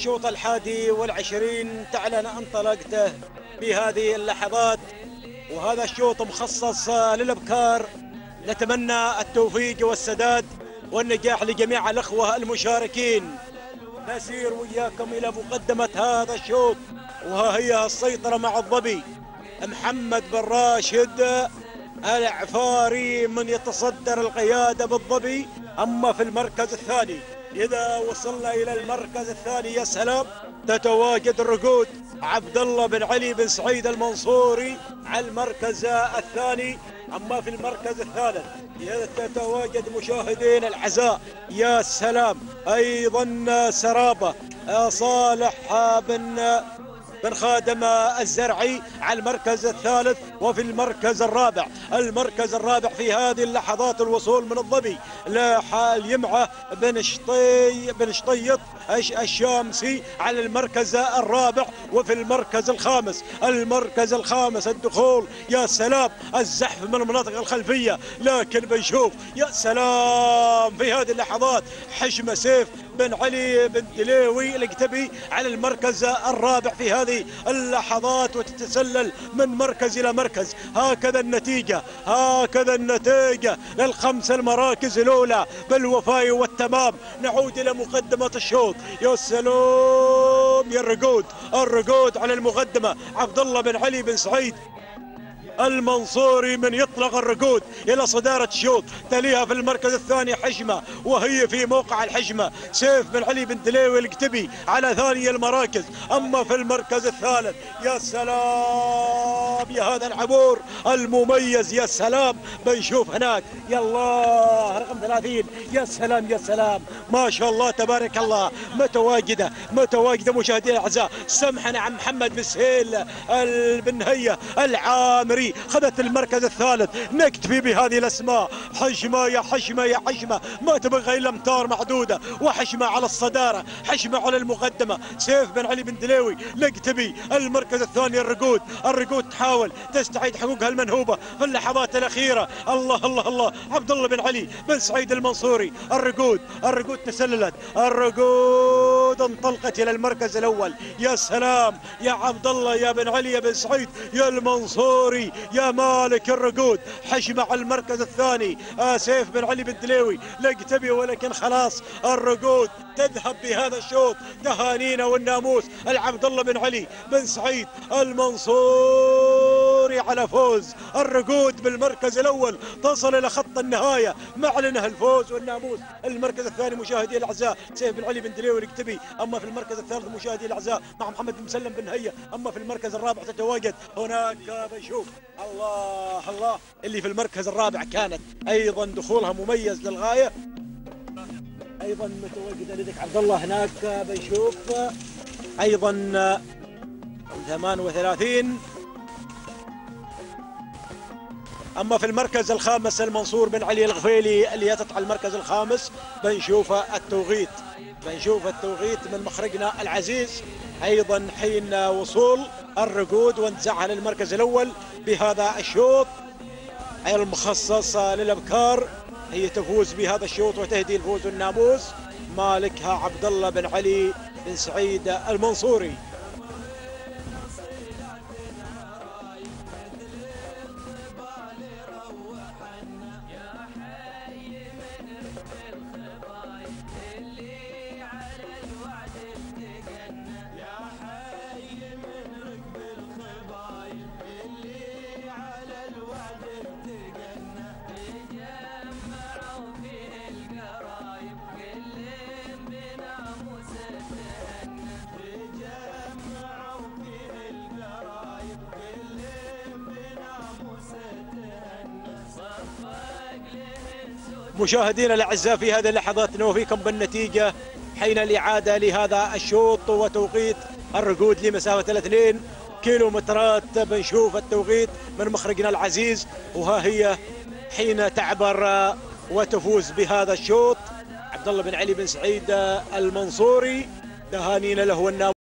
الشوط الحادي والعشرين تعلن انطلاقته بهذه اللحظات وهذا الشوط مخصص للأبكار. نتمنى التوفيق والسداد والنجاح لجميع الأخوة المشاركين. نسير وياكم إلى مقدمة هذا الشوط وها هي السيطرة مع الظبي. محمد بن راشد العفاري من يتصدر القيادة بالظبي أما في المركز الثاني. إذا وصلنا إلى المركز الثاني يا سلام. تتواجد الرقود عبد الله بن علي بن سعيد المنصوري على المركز الثاني. أما في المركز الثالث تتواجد مشاهدين العزاء. يا سلام. أيضا سرابة. صالح بن بن خادم الزرعي على المركز الثالث وفي المركز الرابع. المركز الرابع في هذه اللحظات الوصول من الظبي لحال يمعة بن شطي بن شطيط الشامسي على المركز الرابع وفي المركز الخامس. المركز الخامس الدخول يا سلام الزحف من المناطق الخلفية. لكن بنشوف يا سلام في هذه اللحظات حشمة سيف بن علي بن دليوي القتبي على المركز الرابع في هذه اللحظات وتتسلل من مركز إلى مركز. هكذا النتيجة هكذا النتيجة للخمس المراكز الأولى بالوفاء والتمام. نعود إلى مقدمة الشوط. يا سلام يا الرقود الرقود على المقدمة. عبد الله بن علي بن سعيد. المنصوري من يطلق الركود إلى صدارة الشوط تليها في المركز الثاني حشمه وهي في موقع الحشمه سيف بن علي بن دليوي الكتبي على ثاني المراكز. أما في المركز الثالث يا سلام يا هذا العبور المميز يا سلام بنشوف هناك. يا الله رقم 30 يا سلام يا سلام. ما شاء الله تبارك الله. متواجده متواجده مشاهدينا الأعزاء؟ سمحنا عن محمد بن سهيل البنهيه العامري. خذت المركز الثالث. نكتفي بهذه الأسماء. حشمة يا حشمة يا حشمة. ما تبغى إلا أمتار معدودة. وحشمة على الصدارة. حشمة على المقدمة. سيف بن علي بن دليوي. نكتفي. المركز الثاني الرقود. الرقود تحاول. تستعيد حقوقها المنهوبة في اللحظات الأخيرة. الله الله الله. عبد الله بن علي بن سعيد المنصوري. الرقود. الرقود تسللت الرقود انطلقت إلى المركز الأول. يا سلام يا عبد الله يا بن علي يا بن سعيد يا المنصوري يا مالك الرقود. حشمة على المركز الثاني. آه سيف بن علي بن دليوي. لقتبي ولكن خلاص. الرقود تذهب بهذا الشوط. تهانينا والناموس. العبد الله بن علي بن سعيد المنصوري على فوز. الرقود بالمركز الأول تصل إلى خط النهاية. معلنه الفوز والناموس. المركز الثاني مشاهدي الأعزاء. سيف بن علي بن دليوي الكتبي أما في المركز الثالث مشاهدي الأعزاء مع محمد بن مسلم بن هيا. أما في المركز الرابع تتواجد هناك بنشوف الله الله. اللي في المركز الرابع كانت أيضا دخولها مميز للغاية. أيضا متواجد لديك عبد الله. هناك بنشوف أيضا 38 أما في المركز الخامس المنصور بن علي الغفيلي اللي يتت على المركز الخامس بنشوف التوقيت بنشوف التوقيت من مخرجنا العزيز. أيضا حين وصول الرقود وانتزاعها للمركز الأول بهذا الشوط. المخصص للأبكار هي تفوز بهذا الشوط وتهدي الفوز الناموس مالكها عبد الله بن علي بن سعيد المنصوري. مشاهدينا الأعزاء في هذه اللحظات نوفيكم بالنتيجة حين الإعادة لهذا الشوط وتوقيت الرقود لمسافة الاثنين كيلومترات بنشوف التوقيت من مخرجنا العزيز. وها هي حين تعبر وتفوز بهذا الشوط عبد الله بن علي بن سعيد المنصوري تهانينا له والنام